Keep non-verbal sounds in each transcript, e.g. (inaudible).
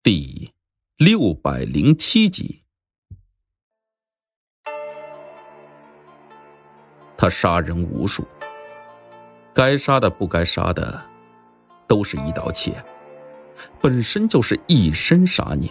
第六百零七集，他杀人无数，该杀的不该杀的，都是一刀切，本身就是一身杀孽。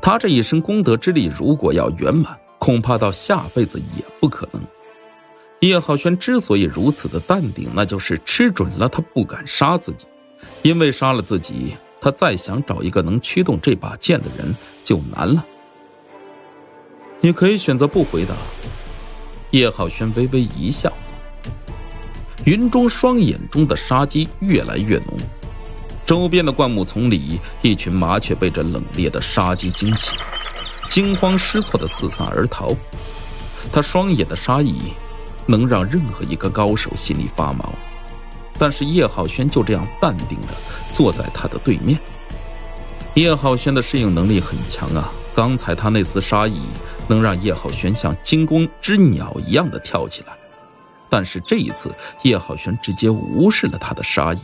他这一身功德之力，如果要圆满，恐怕到下辈子也不可能。叶浩轩之所以如此的淡定，那就是吃准了他不敢杀自己，因为杀了自己。他再想找一个能驱动这把剑的人就难了。你可以选择不回答。叶浩轩微微一笑。云中双眼中的杀机越来越浓，周边的灌木丛里，一群麻雀被这冷冽的杀机惊起，惊慌失措的四散而逃。他双眼的杀意，能让任何一个高手心里发毛。但是叶浩轩就这样淡定的坐在他的对面。叶浩轩的适应能力很强啊！刚才他那丝杀意能让叶浩轩像惊弓之鸟一样的跳起来，但是这一次叶浩轩直接无视了他的杀意。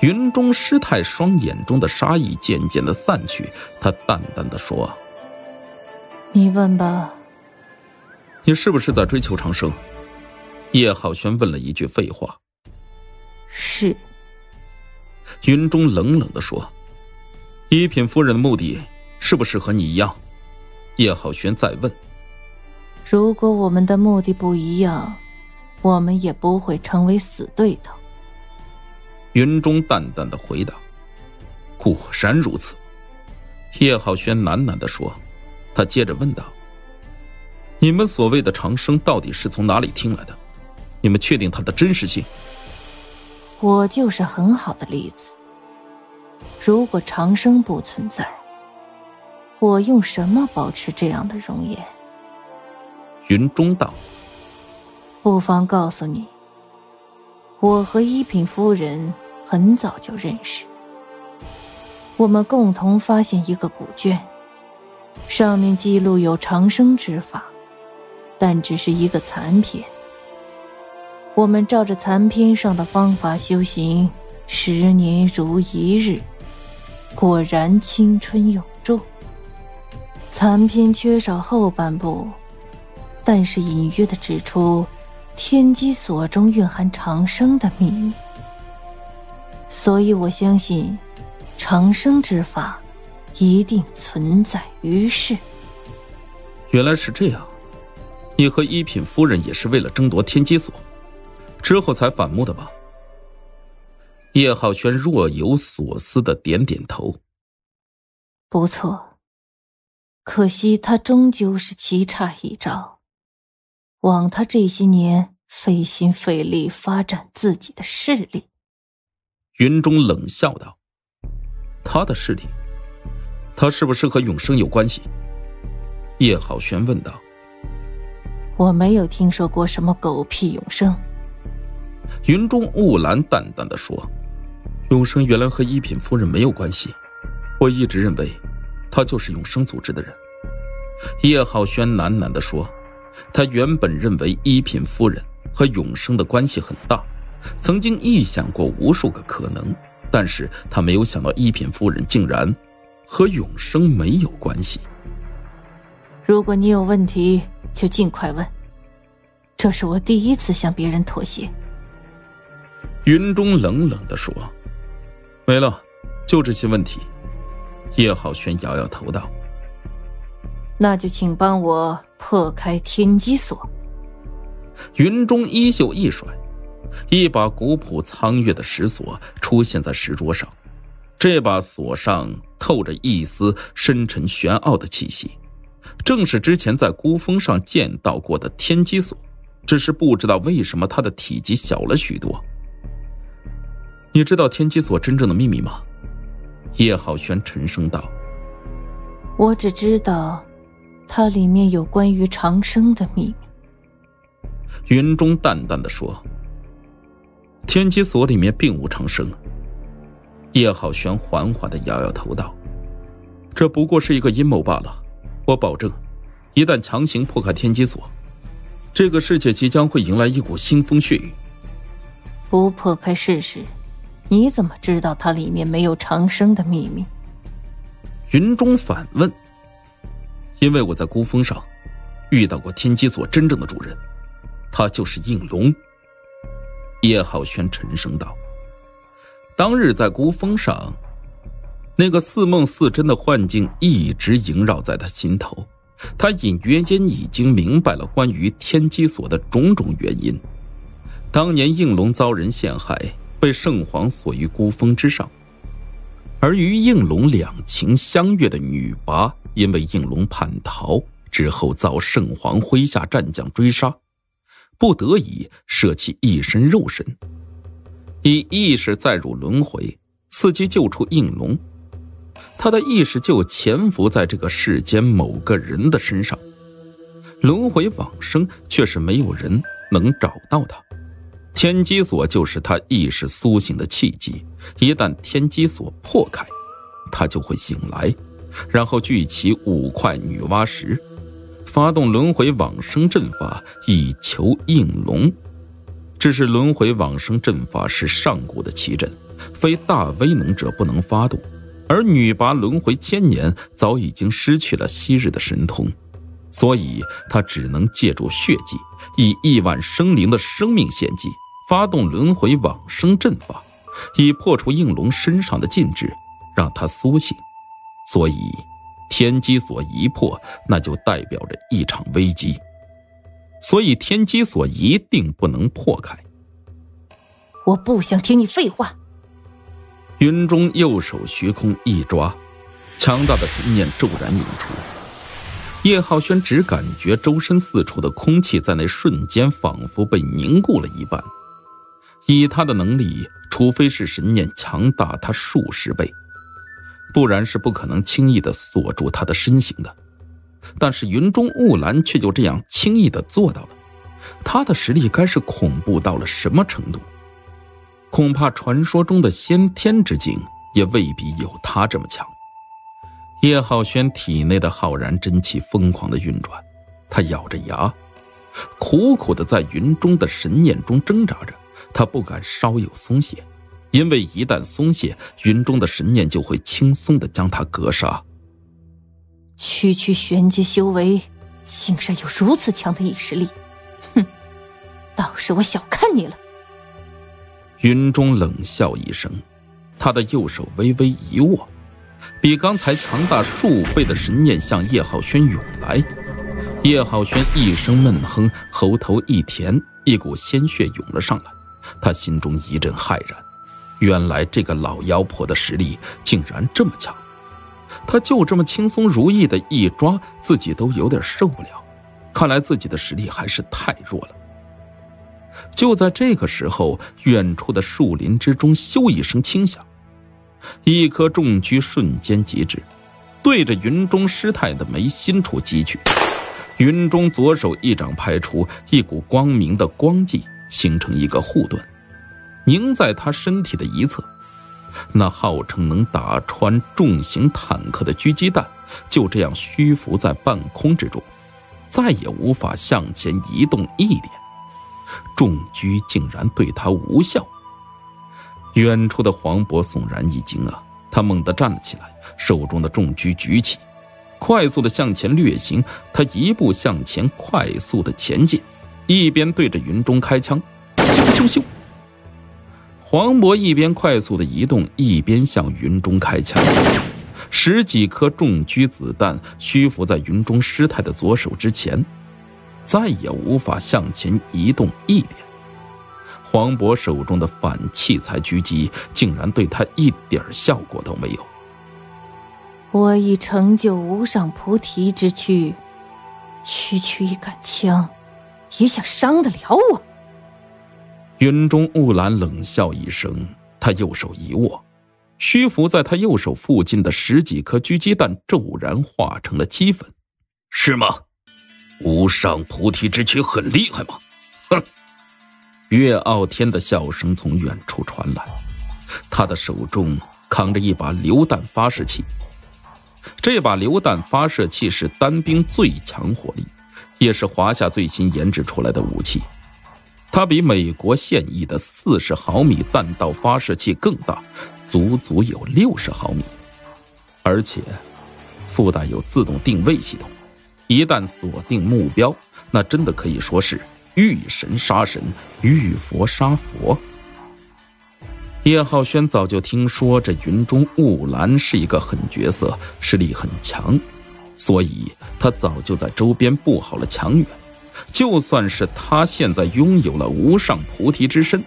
云中师太双眼中的杀意渐渐的散去，他淡淡的说：“你问吧，你是不是在追求长生？”叶浩轩问了一句废话。是。云中冷冷的说：“一品夫人的目的是不是和你一样？”叶浩轩再问：“如果我们的目的不一样，我们也不会成为死对头。”云中淡淡的回答：“果然如此。”叶浩轩喃喃的说：“他接着问道：‘你们所谓的长生到底是从哪里听来的？你们确定它的真实性？’”我就是很好的例子。如果长生不存在，我用什么保持这样的容颜？云中道，不妨告诉你，我和一品夫人很早就认识，我们共同发现一个古卷，上面记录有长生之法，但只是一个残篇。我们照着残篇上的方法修行，十年如一日，果然青春永驻。残篇缺少后半部，但是隐约的指出天机锁中蕴含长生的秘密，所以我相信长生之法一定存在于世。原来是这样，你和一品夫人也是为了争夺天机锁。之后才反目的吧？叶浩轩若有所思的点点头。不错，可惜他终究是棋差一招，枉他这些年费心费力发展自己的势力。云中冷笑道：“他的势力，他是不是和永生有关系？”叶浩轩问道。我没有听说过什么狗屁永生。云中雾兰淡淡的说：“永生原来和一品夫人没有关系，我一直认为，他就是永生组织的人。”叶浩轩喃喃的说：“他原本认为一品夫人和永生的关系很大，曾经臆想过无数个可能，但是他没有想到一品夫人竟然和永生没有关系。”如果你有问题，就尽快问。这是我第一次向别人妥协。云中冷冷的说：“没了，就这些问题。”叶浩轩摇摇头道：“那就请帮我破开天机锁。”云中衣袖一甩，一把古朴苍月的石锁出现在石桌上。这把锁上透着一丝深沉玄奥的气息，正是之前在孤峰上见到过的天机锁，只是不知道为什么它的体积小了许多。你知道天机锁真正的秘密吗？叶浩轩沉声道：“我只知道，它里面有关于长生的秘密。”云中淡淡的说：“天机锁里面并无长生。”叶浩轩缓缓的摇摇头道：“这不过是一个阴谋罢了。我保证，一旦强行破开天机锁，这个世界即将会迎来一股腥风血雨。不破开试试。”你怎么知道它里面没有长生的秘密？云中反问：“因为我在孤峰上遇到过天机所真正的主人，他就是应龙。”叶浩轩沉声道：“当日在孤峰上，那个似梦似真的幻境一直萦绕在他心头，他隐约间已经明白了关于天机所的种种原因。当年应龙遭人陷害，被圣皇锁于孤峰之上。”而与应龙两情相悦的女魃，因为应龙叛逃之后遭圣皇麾下战将追杀，不得已舍弃一身肉身，以意识再入轮回，伺机救出应龙。他的意识就潜伏在这个世间某个人的身上，轮回往生却是没有人能找到他。天机锁就是他意识苏醒的契机，一旦天机锁破开，他就会醒来，然后聚齐五块女娲石，发动轮回往生阵法，以求应龙。只是轮回往生阵法是上古的奇阵，非大威能者不能发动，而女娲轮回千年，早已经失去了昔日的神通，所以他只能借助血迹，以亿万生灵的生命献祭。发动轮回往生阵法，以破除应龙身上的禁制，让他苏醒。所以，天机锁一破，那就代表着一场危机。所以，天机锁一定不能破开。我不想听你废话。云中右手虚空一抓，强大的神念骤然涌出。叶浩轩只感觉周身四处的空气在那瞬间仿佛被凝固了一般。以他的能力，除非是神念强大他数十倍，不然是不可能轻易的锁住他的身形的。但是云中雾兰却就这样轻易的做到了，他的实力该是恐怖到了什么程度？恐怕传说中的先天之境也未必有他这么强。叶浩轩体内的浩然真气疯狂的运转，他咬着牙，苦苦的在云中的神念中挣扎着。他不敢稍有松懈，因为一旦松懈，云中的神念就会轻松的将他格杀。区区玄阶修为，竟然有如此强的意识力，哼！倒是我小看你了。云中冷笑一声，他的右手微微一握，比刚才强大数倍的神念向叶浩轩涌来。叶浩轩一声闷哼，喉头一甜，一股鲜血涌了上来。他心中一阵骇然，原来这个老妖婆的实力竟然这么强，他就这么轻松如意的一抓，自己都有点受不了。看来自己的实力还是太弱了。就在这个时候，远处的树林之中，咻一声轻响，一颗重狙瞬间击至，对着云中师太的眉心处击去。云中左手一掌拍出，一股光明的光迹。形成一个护盾，凝在他身体的一侧。那号称能打穿重型坦克的狙击弹，就这样虚浮在半空之中，再也无法向前移动一点。重狙竟然对他无效。远处的黄渤悚然一惊啊！他猛地站了起来，手中的重狙举起，快速的向前掠行。他一步向前，快速的前进。一边对着云中开枪，咻咻咻！黄渤一边快速的移动，一边向云中开枪。十几颗重狙子弹虚浮在云中师太的左手之前，再也无法向前移动一点。黄渤手中的反器材狙击竟然对他一点效果都没有。我已成就无上菩提之躯，区区一杆枪。也想伤得了我？云中雾兰冷笑一声，他右手一握，虚浮在他右手附近的十几颗狙击弹骤然化成了齑粉。是吗？无上菩提之躯很厉害吗？哼！岳傲天的笑声从远处传来，他的手中扛着一把榴弹发射器。这把榴弹发射器是单兵最强火力。也是华夏最新研制出来的武器，它比美国现役的四十毫米弹道发射器更大，足足有六十毫米，而且附带有自动定位系统，一旦锁定目标，那真的可以说是遇神杀神，遇佛杀佛。叶浩轩早就听说这云中雾兰是一个狠角色，实力很强，所以他早就在周边布好了墙垣。就算是他现在拥有了无上菩提之身，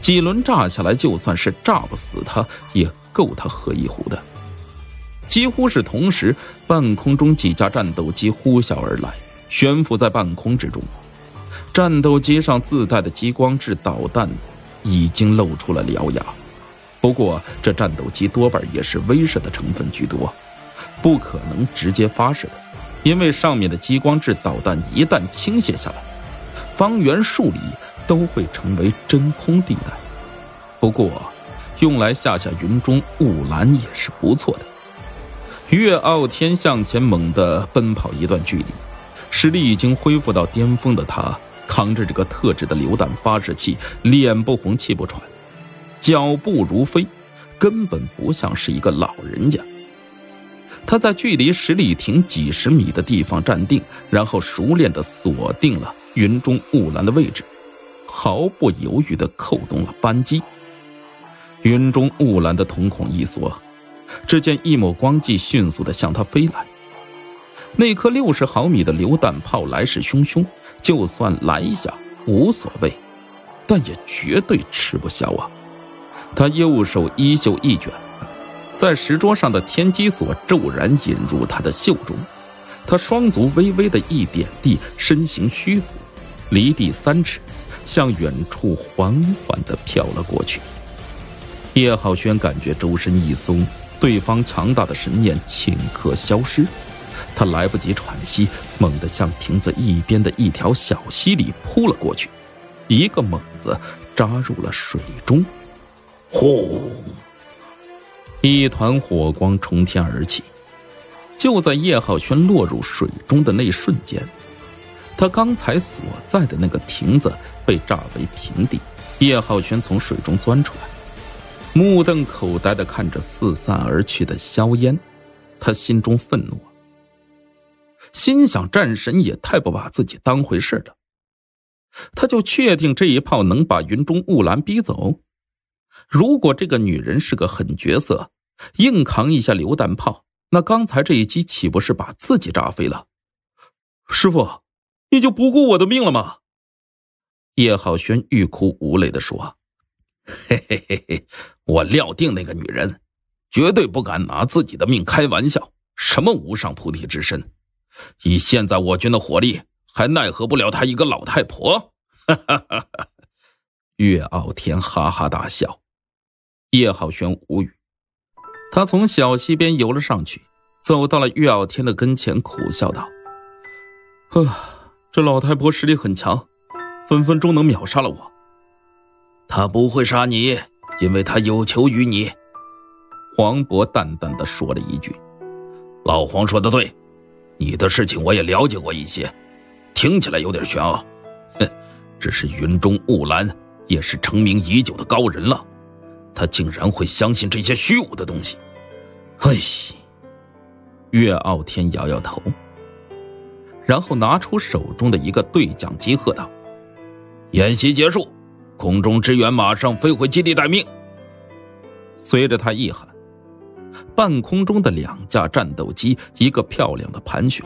几轮炸下来，就算是炸不死他，也够他喝一壶的。几乎是同时，半空中几架战斗机呼啸而来，悬浮在半空之中。战斗机上自带的激光制导弹。已经露出了獠牙，不过这战斗机多半也是威慑的成分居多，不可能直接发射的，因为上面的激光制导弹一旦倾泻下来，方圆数里都会成为真空地带。不过，用来吓吓云中雾兰也是不错的。岳傲天向前猛地奔跑一段距离，实力已经恢复到巅峰的他。扛着这个特制的榴弹发射器，脸不红气不喘，脚步如飞，根本不像是一个老人家。他在距离十里亭几十米的地方站定，然后熟练的锁定了云中雾兰的位置，毫不犹豫的扣动了扳机。云中雾兰的瞳孔一缩，只见一抹光迹迅速的向他飞来。那颗六十毫米的榴弹炮来势汹汹，就算来一下无所谓，但也绝对吃不消啊！他右手衣袖一卷，在石桌上的天机锁骤然引入他的袖中，他双足微微的一点地，身形虚浮，离地三尺，向远处缓缓的飘了过去。叶浩轩感觉周身一松，对方强大的神念顷刻消失。他来不及喘息，猛地向亭子一边的一条小溪里扑了过去，一个猛子扎入了水中，轰！一团火光冲天而起。就在叶浩轩落入水中的那瞬间，他刚才所在的那个亭子被炸为平地。叶浩轩从水中钻出来，目瞪口呆的看着四散而去的硝烟，他心中愤怒。心想：战神也太不把自己当回事了。他就确定这一炮能把云中雾兰逼走。如果这个女人是个狠角色，硬扛一下榴弹炮，那刚才这一击岂不是把自己炸飞了？师傅，你就不顾我的命了吗？叶浩轩欲哭无泪的说：“ (laughs) 嘿嘿嘿嘿，我料定那个女人绝对不敢拿自己的命开玩笑。什么无上菩提之身？”以现在我军的火力，还奈何不了她一个老太婆。(laughs) 哈哈哈哈岳傲天哈哈大笑，叶浩轩无语。他从小溪边游了上去，走到了岳傲天的跟前，苦笑道：“啊，这老太婆实力很强，分分钟能秒杀了我。她不会杀你，因为她有求于你。”黄渤淡淡的说了一句：“老黄说的对。”你的事情我也了解过一些，听起来有点玄奥。(laughs) 哼，只是云中雾兰也是成名已久的高人了，他竟然会相信这些虚无的东西。哎，岳傲天摇摇头，然后拿出手中的一个对讲机，喝道：“演习结束，空中支援马上飞回基地待命。”随着他一喊。半空中的两架战斗机，一个漂亮的盘旋，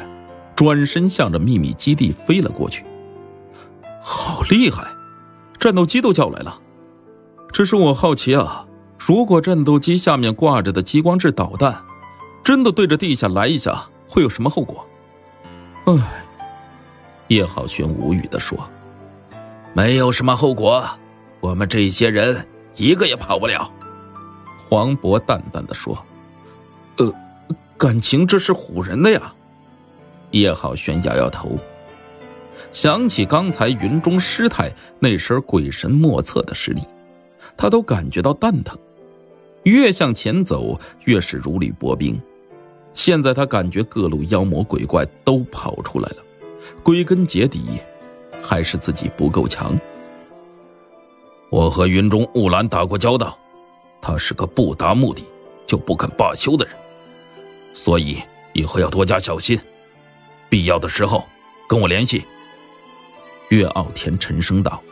转身向着秘密基地飞了过去。好厉害，战斗机都叫来了。只是我好奇啊，如果战斗机下面挂着的激光制导弹，真的对着地下来一下，会有什么后果？唉，叶浩轩无语的说：“没有什么后果，我们这些人一个也跑不了。”黄渤淡淡的说。呃，感情这是唬人的呀。叶浩轩摇摇头，想起刚才云中师太那身鬼神莫测的实力，他都感觉到蛋疼。越向前走，越是如履薄冰。现在他感觉各路妖魔鬼怪都跑出来了，归根结底，还是自己不够强。我和云中雾兰打过交道，他是个不达目的就不肯罢休的人。所以以后要多加小心，必要的时候跟我联系。”岳傲天沉声道：“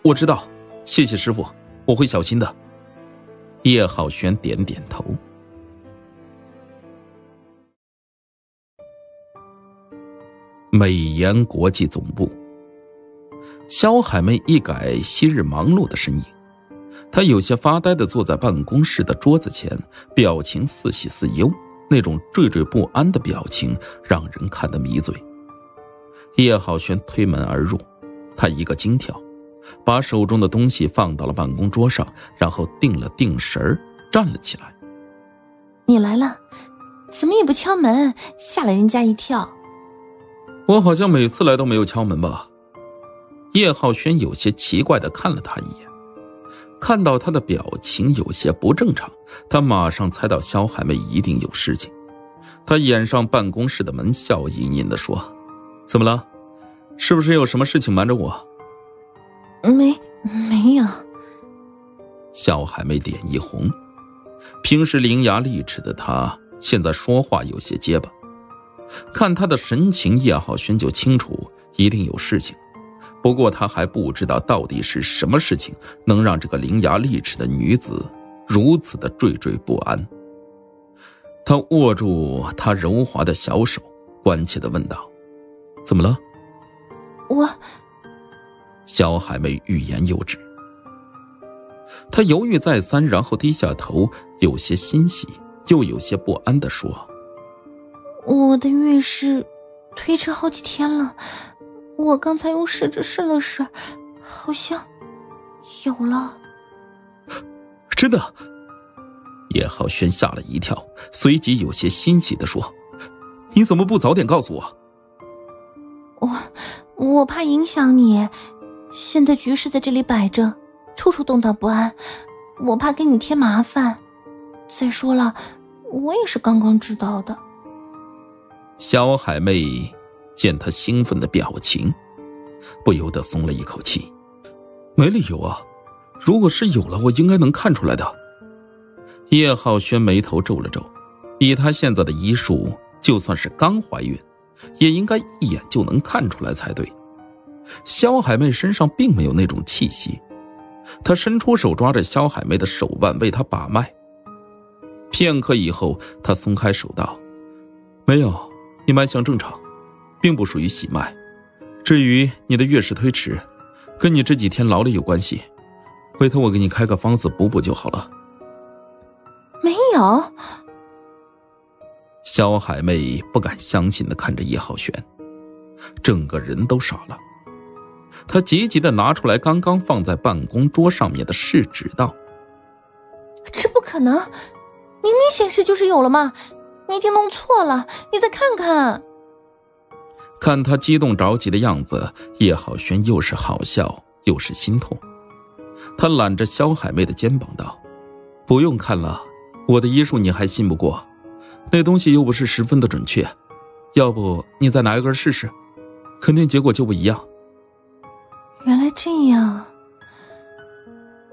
我知道，谢谢师傅，我会小心的。”叶浩轩点点头。美颜国际总部，肖海妹一改昔日忙碌的身影，她有些发呆的坐在办公室的桌子前，表情似喜似忧，那种惴惴不安的表情让人看得迷醉。叶浩轩推门而入，他一个惊跳，把手中的东西放到了办公桌上，然后定了定神儿，站了起来。你来了，怎么也不敲门，吓了人家一跳。我好像每次来都没有敲门吧？叶浩轩有些奇怪的看了他一眼，看到他的表情有些不正常，他马上猜到肖海妹一定有事情。他掩上办公室的门，笑吟吟的说：“怎么了？是不是有什么事情瞒着我？”“没，没有。”小海妹脸一红，平时伶牙俐齿的她，现在说话有些结巴。看她的神情，叶浩轩就清楚一定有事情。不过他还不知道到底是什么事情能让这个伶牙俐齿的女子如此的惴惴不安。他握住她柔滑的小手，关切的问道：“怎么了？”我。小海妹欲言又止。他犹豫再三，然后低下头，有些欣喜，又有些不安的说。我的运势推迟好几天了，我刚才用试纸试了试，好像有了。真的？叶浩轩吓了一跳，随即有些欣喜的说：“你怎么不早点告诉我？”我我怕影响你，现在局势在这里摆着，处处动荡不安，我怕给你添麻烦。再说了，我也是刚刚知道的。小海妹见他兴奋的表情，不由得松了一口气。没理由啊，如果是有了，我应该能看出来的。叶浩轩眉头皱了皱，以他现在的医术，就算是刚怀孕，也应该一眼就能看出来才对。肖海妹身上并没有那种气息，他伸出手抓着肖海妹的手腕，为她把脉。片刻以后，他松开手道：“没有。”你脉象正常，并不属于喜脉。至于你的月事推迟，跟你这几天劳累有关系。回头我给你开个方子补补就好了。没有。肖海妹不敢相信的看着叶浩轩，整个人都傻了。他急急的拿出来刚刚放在办公桌上面的试纸道：“这不可能，明明显示就是有了嘛。”你一定弄错了，你再看看。看他激动着急的样子，叶浩轩又是好笑又是心痛。他揽着肖海妹的肩膀道：“不用看了，我的医术你还信不过？那东西又不是十分的准确，要不你再拿一根试试，肯定结果就不一样。”这样，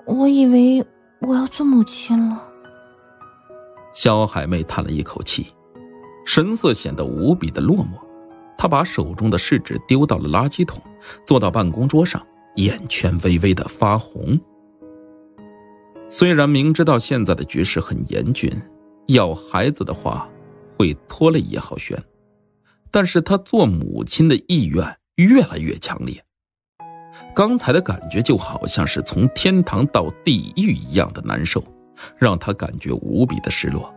我以为我要做母亲了。肖海妹叹了一口气，神色显得无比的落寞。她把手中的试纸丢到了垃圾桶，坐到办公桌上，眼圈微微的发红。虽然明知道现在的局势很严峻，要孩子的话会拖累叶浩轩，但是她做母亲的意愿越来越强烈。刚才的感觉就好像是从天堂到地狱一样的难受。让他感觉无比的失落。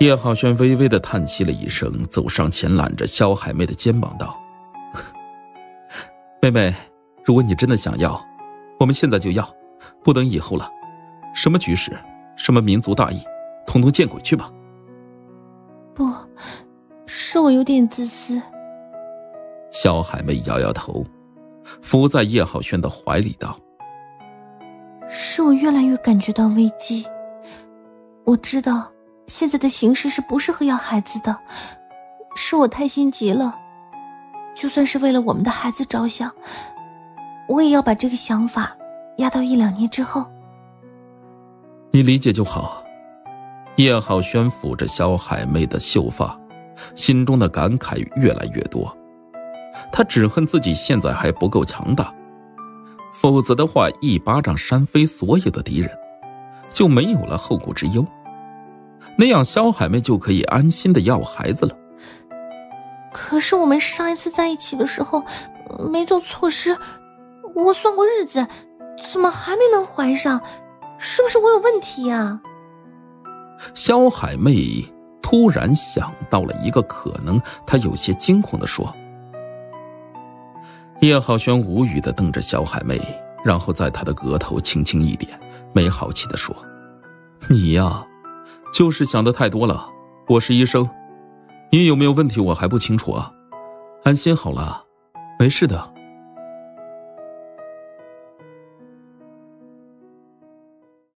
叶浩轩微微的叹息了一声，走上前揽着肖海妹的肩膀道：“ (laughs) 妹妹，如果你真的想要，我们现在就要，不等以后了。什么局势，什么民族大义，统统见鬼去吧！”不是我有点自私。肖海妹摇摇头，伏在叶浩轩的怀里道。是我越来越感觉到危机。我知道现在的形势是不适合要孩子的，是我太心急了。就算是为了我们的孩子着想，我也要把这个想法压到一两年之后。你理解就好。叶浩轩抚着小海妹的秀发，心中的感慨越来越多。他只恨自己现在还不够强大，否则的话，一巴掌扇飞所有的敌人，就没有了后顾之忧。那样，肖海妹就可以安心的要孩子了。可是我们上一次在一起的时候没做措施，我算过日子，怎么还没能怀上？是不是我有问题呀？肖海妹突然想到了一个可能，她有些惊恐的说。叶浩轩无语的瞪着小海妹，然后在她的额头轻轻一点，没好气的说：“你呀，就是想的太多了。我是医生，你有没有问题我还不清楚啊。安心好了，没事的。”